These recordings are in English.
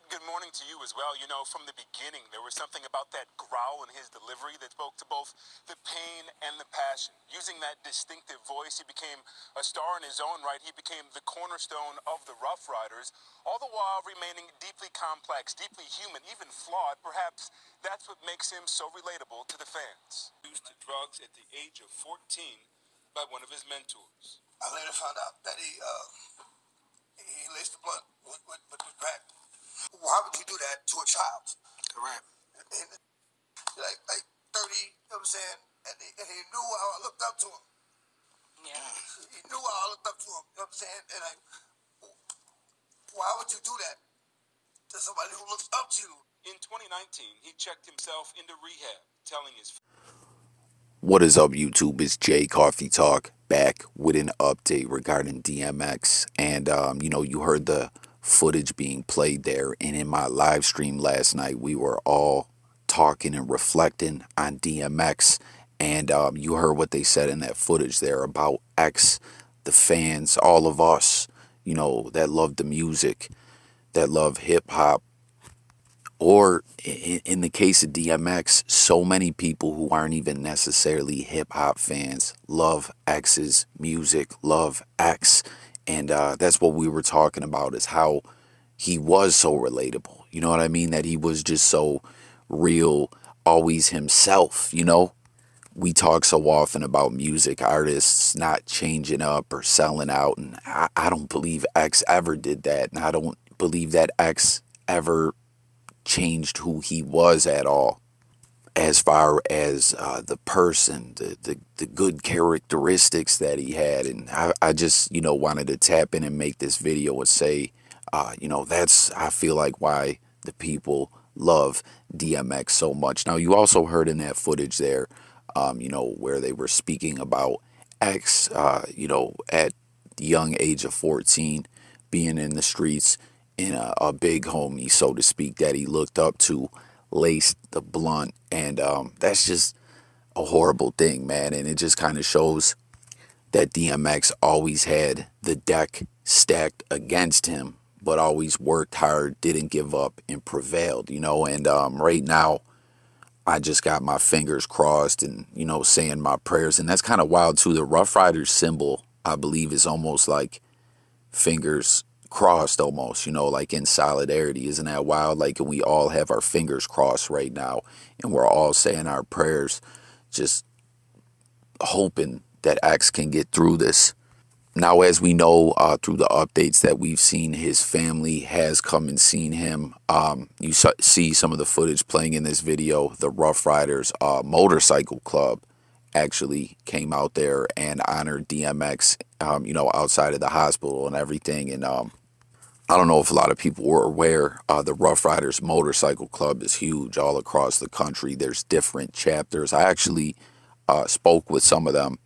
Ed, good morning to you as well. You know, from the beginning, there was something about that growl in his delivery that spoke to both the pain and the passion. Using that distinctive voice, he became a star in his own right. He became the cornerstone of the Ruff Ryders, all the while remaining deeply complex, deeply human, even flawed. Perhaps that's what makes him so relatable to the fans. Used to drugs at the age of 14 by one of his mentors. I later found out that he uh, he laced the blunt with, with, with the crack. Why would you do that to a child? Correct. And, and like like thirty, you know what I'm saying? And he, and he knew how I looked up to him. Yeah. He knew how I looked up to him. You know what I'm saying? And like, why would you do that to somebody who looks up to you? In 2019, he checked himself into rehab, telling his What is up, YouTube? It's Jay Coffee Talk back with an update regarding DMX. And, um, you know, you heard the footage being played there. And in my live stream last night, we were all talking and reflecting on DMX. And um, you heard what they said in that footage there about X, the fans, all of us, you know, that love the music, that love hip hop, or in the case of DMX, so many people who aren't even necessarily hip hop fans love X's music, love X. And uh, that's what we were talking about is how he was so relatable. You know what I mean? That he was just so real, always himself, you know? We talk so often about music artists not changing up or selling out. And I, I don't believe X ever did that. And I don't believe that X ever changed who he was at all as far as uh, the person, the, the, the good characteristics that he had. And I, I just, you know, wanted to tap in and make this video and say, uh, you know, that's, I feel like why the people love DMX so much. Now, you also heard in that footage there, um, you know, where they were speaking about X, uh, you know, at the young age of 14, being in the streets, in a, a, big homie, so to speak, that he looked up to, laced the blunt. And um, that's just a horrible thing, man. And it just kind of shows that DMX always had the deck stacked against him, but always worked hard, didn't give up, and prevailed, you know. And um, right now, I just got my fingers crossed and, you know, saying my prayers. And that's kind of wild, too. The Ruff Ryders symbol, I believe, is almost like fingers crossed almost, you know, like in solidarity. Isn't that wild? Like and we all have our fingers crossed right now and we're all saying our prayers, just hoping that X can get through this. Now, as we know uh, through the updates that we've seen, his family has come and seen him. Um, you see some of the footage playing in this video. The Ruff Ryders uh, Motorcycle Club actually came out there and honored DMX, um, you know, outside of the hospital and everything. And um, I don't know if a lot of people were aware, uh, the Ruff Ryders Motorcycle Club is huge all across the country. There's different chapters. I actually uh, spoke with some of them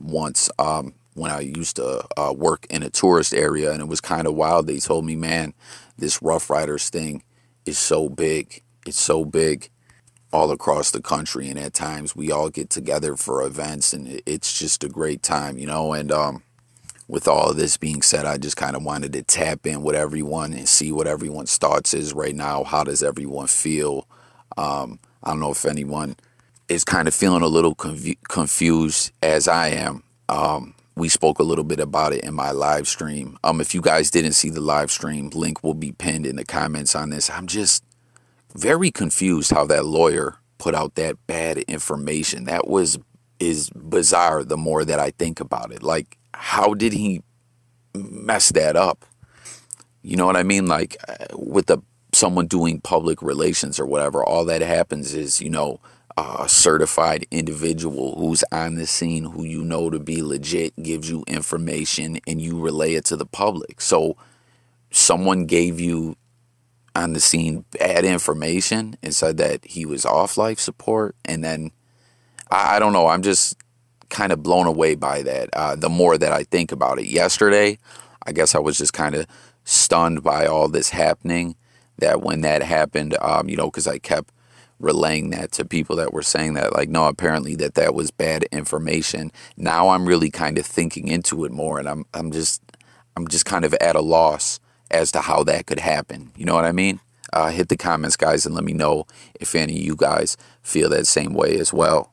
once um, when I used to uh, work in a tourist area, and it was kind of wild. They told me, man, this Ruff Ryders thing is so big. It's so big all across the country, and at times we all get together for events, and it's just a great time, you know, and um, with all of this being said, I just kind of wanted to tap in with everyone and see what everyone's thoughts is right now. How does everyone feel? Um, I don't know if anyone is kind of feeling a little confu confused as I am. Um, we spoke a little bit about it in my live stream. Um, if you guys didn't see the live stream, link will be pinned in the comments on this. I'm just very confused how that lawyer put out that bad information. That was is bizarre the more that I think about it. Like how did he mess that up? You know what I mean? Like uh, with the someone doing public relations or whatever, all that happens is, you know, a certified individual who's on the scene, who you know to be legit, gives you information and you relay it to the public. So someone gave you on the scene bad information and said that he was off life support. And then I, I don't know. I'm just kind of blown away by that. Uh, the more that I think about it, yesterday, I guess I was just kind of stunned by all this happening. That when that happened, um, you know, because I kept relaying that to people that were saying that, like, no, apparently that that was bad information. Now I'm really kind of thinking into it more, and I'm I'm just I'm just kind of at a loss as to how that could happen. You know what I mean? Uh, hit the comments, guys, and let me know if any of you guys feel that same way as well.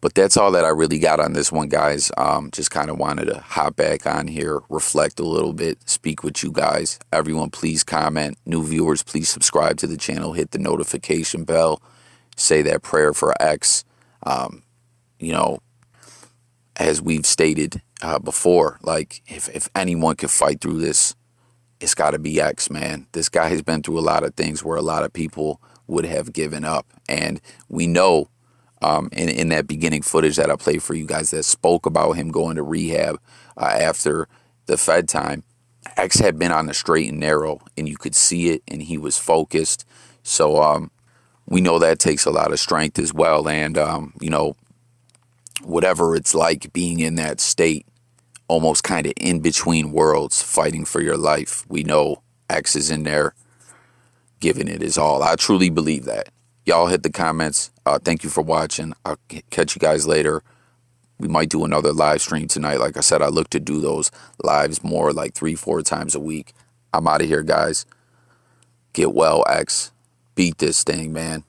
But that's all that I really got on this one, guys. Um, just kind of wanted to hop back on here, reflect a little bit, speak with you guys. Everyone, please comment. New viewers, please subscribe to the channel, hit the notification bell, say that prayer for X. Um, you know, as we've stated uh, before, like if, if anyone could fight through this, it's got to be X, man. This guy has been through a lot of things where a lot of people would have given up. And we know um, in, in that beginning footage that I played for you guys that spoke about him going to rehab uh, after the Fed time, X had been on the straight and narrow, and you could see it, and he was focused. So um, we know that takes a lot of strength as well. And, um, you know, whatever it's like being in that state, almost kind of in between worlds, fighting for your life. We know X is in there giving it his all. I truly believe that. Y'all hit the comments. Uh, thank you for watching. I'll catch you guys later. We might do another live stream tonight. Like I said, I look to do those lives more like three, four times a week. I'm out of here, guys. Get well, X. Beat this thing, man.